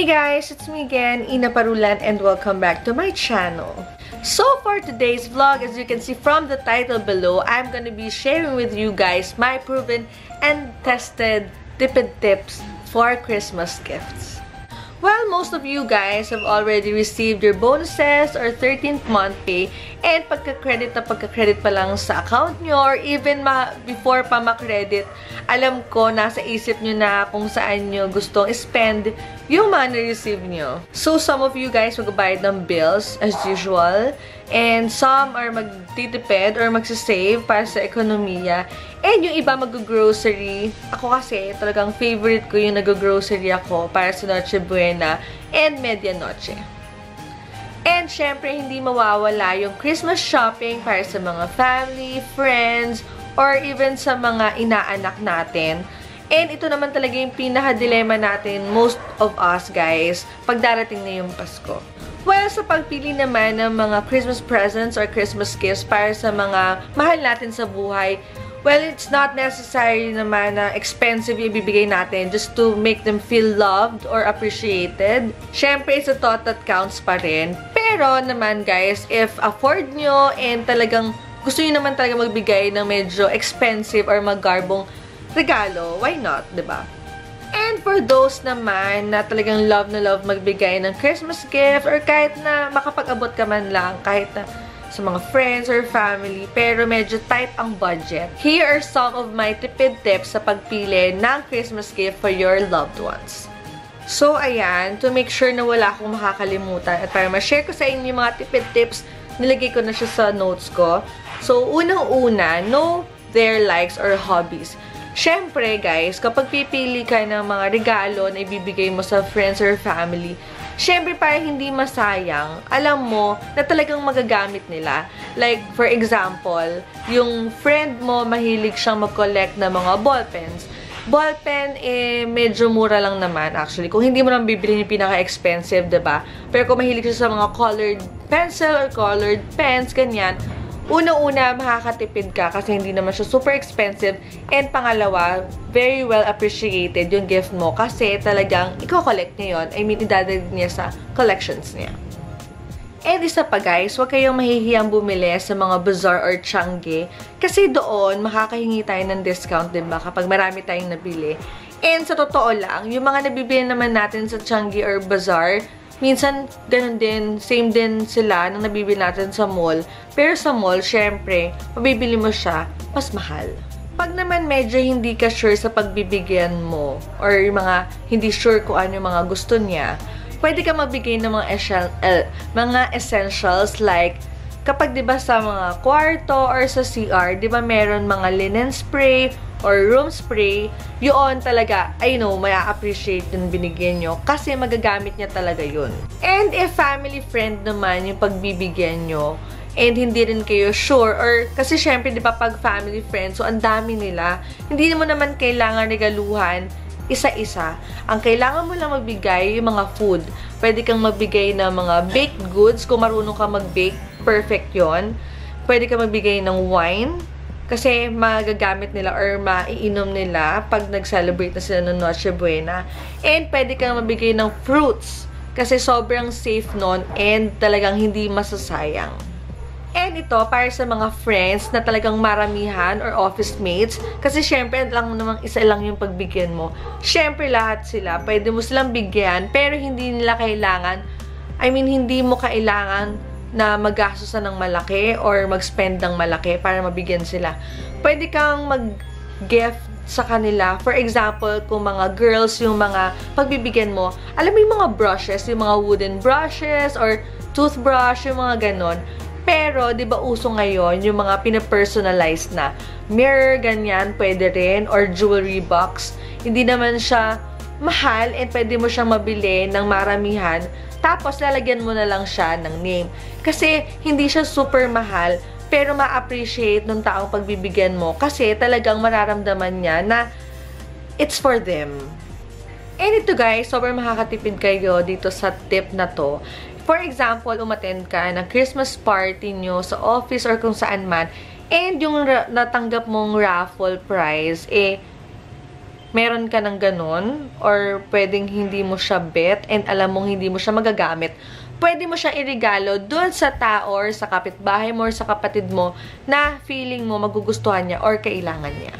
Hey guys, it's me again, Ina Parulan, and welcome back to my channel. So for today's vlog, as you can see from the title below, I'm gonna be sharing with you guys my proven and tested tipid tips for Christmas gifts. Well, most of you guys have already received your bonuses or 13th month pay and pagka-credit na pagka-credit pa lang sa account nyo or even ma before pa ma-credit, alam ko nasa isip nyo na kung saan nyo gustong spend yung mga na-receive nyo. So, some of you guys magbabayad ng bills as usual and some are magtitipid or magsisave para sa ekonomiya And yung iba mag-grocery. Ako kasi, talagang favorite ko yung nag-grocery ako para sa Noche Buena and Medianoche. And syempre, hindi mawawala yung Christmas shopping para sa mga family, friends, or even sa mga inaanak natin. And ito naman talaga yung pinaka-dilemma natin, most of us guys, pag darating na yung Pasko. Well, sa pagpili naman ng mga Christmas presents or Christmas gifts para sa mga mahal natin sa buhay, well, it's not necessary naman na expensive yung ibibigay natin just to make them feel loved or appreciated. Siyempre, it's a thought that counts pa rin. Pero naman guys, if afford nyo and talagang gusto nyo naman talaga magbigay ng medyo expensive or magarbong regalo, why not, ba? Diba? And for those naman na talagang love na love magbigay ng Christmas gift or kahit na makapag-abot ka man lang, kahit na sa mga friends or family, pero medyo tight ang budget. Here are some of my tipid tips sa pagpili ng Christmas gift for your loved ones. So, ayan, to make sure na wala akong makakalimutan at para ma-share ko sa inyo yung mga tipid tips, nilagay ko na siya sa notes ko. So, unang-una, know their likes or hobbies. Siyempre, guys, kapag pipili ka ng mga regalo na ibibigay mo sa friends or family, syempre para hindi masayang, alam mo na talagang magagamit nila. Like, for example, yung friend mo mahilig siyang mag-collect ng mga ballpens. Ballpen, eh, medyo mura lang naman actually. Kung hindi mo naman bibili yung pinaka-expensive, ba diba? Pero kung mahilig siya sa mga colored pencil or colored pens, ganyan, Una-una, makakatipid ka kasi hindi naman siya super expensive. And pangalawa, very well appreciated yung gift mo kasi talagang i-collect niya yun. I mean, idadagdag niya sa collections niya. And isa pa guys, huwag kayong mahihiyang bumili sa mga bazaar or Changi kasi doon makakahingi tayo ng discount, diba? Kapag marami tayong nabili. And sa totoo lang, yung mga nabibili naman natin sa Changi or bazaar, minsan, ganun din, same din sila nang nabibili natin sa mall. Pero sa mall, syempre, mabibili mo siya, mas mahal. Pag naman medyo hindi ka sure sa pagbibigyan mo, or yung mga hindi sure kung ano yung mga gusto niya, pwede ka magbigay ng mga, uh, mga essentials like kapag 'di ba sa mga kwarto or sa CR, 'di ba meron mga linen spray or room spray, yun talaga, I know, may appreciate yung binigyan nyo kasi magagamit niya talaga yun. And if family friend naman yung pagbibigyan nyo, and hindi rin kayo sure or kasi syempre 'di ba pag family friend so ang dami nila hindi mo naman kailangan regaluhan isa-isa. Ang kailangan mo lang magbigay yung mga food. Pwede kang magbigay ng mga baked goods kung marunong ka mag-bake perfect yon Pwede ka magbigay ng wine, kasi magagamit nila or maiinom nila pag nag-celebrate na sila ng Noche Buena. And pwede kang mabigay ng fruits kasi sobrang safe nun and talagang hindi masasayang. And ito, para sa mga friends na talagang maramihan or office mates, kasi syempre, lang namang isa lang yung pagbigyan mo. Syempre, lahat sila, pwede mo silang bigyan, pero hindi nila kailangan, I mean, hindi mo kailangan na maggastosan ng malaki or mag-spend ng malaki para mabigyan sila. Pwede kang mag-gift sa kanila. For example, kung mga girls, yung mga pagbibigyan mo, alam mo yung mga brushes, yung mga wooden brushes or toothbrush, yung mga ganon. Pero, di ba uso ngayon, yung mga pinapersonalize na mirror, ganyan, pwede rin, or jewelry box. Hindi naman siya mahal and pwede mo siyang mabili ng maramihan tapos, lalagyan mo na lang siya ng name. Kasi, hindi siya super mahal, pero ma-appreciate ng taong pagbibigyan mo kasi talagang mararamdaman niya na it's for them. And ito guys, sobrang makakatipid kayo dito sa tip na to. For example, umattend ka ng Christmas party nyo sa office or kung saan man, and yung natanggap mong raffle prize, eh, meron ka ng ganun or pwedeng hindi mo siya bet and alam mong hindi mo siya magagamit, pwede mo siyang irigalo doon sa tao or sa kapitbahay mo or sa kapatid mo na feeling mo magugustuhan niya or kailangan niya.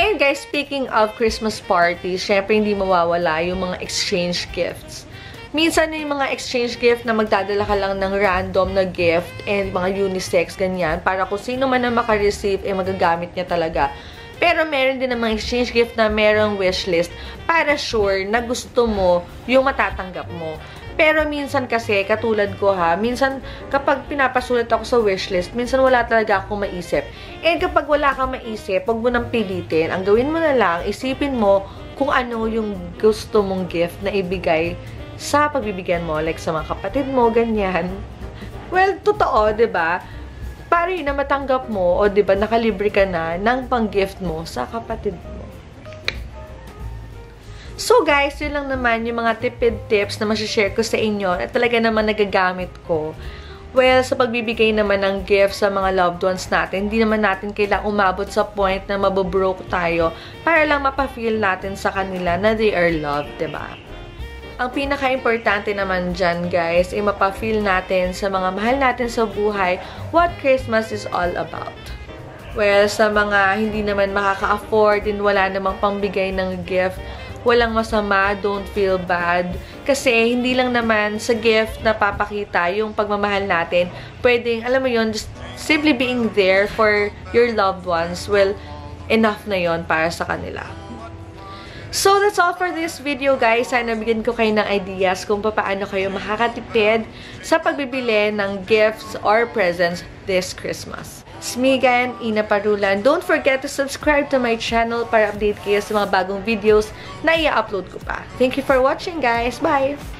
And guys, speaking of Christmas parties, syempre hindi mawawala yung mga exchange gifts. Minsan yung mga exchange gift na magdadala ka lang ng random na gift and mga unisex, ganyan, para kung sino man na makareceive, eh magagamit niya talaga. Pero meron din namang exchange gift na merong wishlist para sure na gusto mo yung matatanggap mo. Pero minsan kasi, katulad ko ha, minsan kapag pinapasulat ako sa wishlist, minsan wala talaga akong maisip. And kapag wala kang maisip, huwag mo nang pilitin. Ang gawin mo na lang, isipin mo kung ano yung gusto mong gift na ibigay sa pagbibigyan mo, like sa mga kapatid mo, ganyan. Well, totoo, ba? Para yun na matanggap mo, o 'di ba, nakalibre ka na ng pang-gift mo sa kapatid mo. So guys, yun lang naman yung mga tipid tips na masishare ko sa inyo na talaga naman nagagamit ko. Well, sa pagbibigay naman ng gift sa mga loved ones natin, hindi naman natin kailangang umabot sa point na mabobroke tayo para lang mapafeel natin sa kanila na they are loved, ba? Diba? Ang pinaka-importante naman dyan, guys, ay mapafeel natin sa mga mahal natin sa buhay what Christmas is all about. Well, sa mga hindi naman makaka-afford and wala namang pambigay ng gift, walang masama, don't feel bad. Kasi hindi lang naman sa gift na papakita yung pagmamahal natin. Pwedeng, alam mo yon just simply being there for your loved ones, well, enough na yon para sa kanila. So, that's all for this video, guys. Sana bigyan ko kayo ng ideas kung paano kayo makakatipid sa pagbibili ng gifts or presents this Christmas. Smigan, Ina Parulan. Don't forget to subscribe to my channel para update kayo sa mga bagong videos na i-upload ko pa. Thank you for watching, guys. Bye!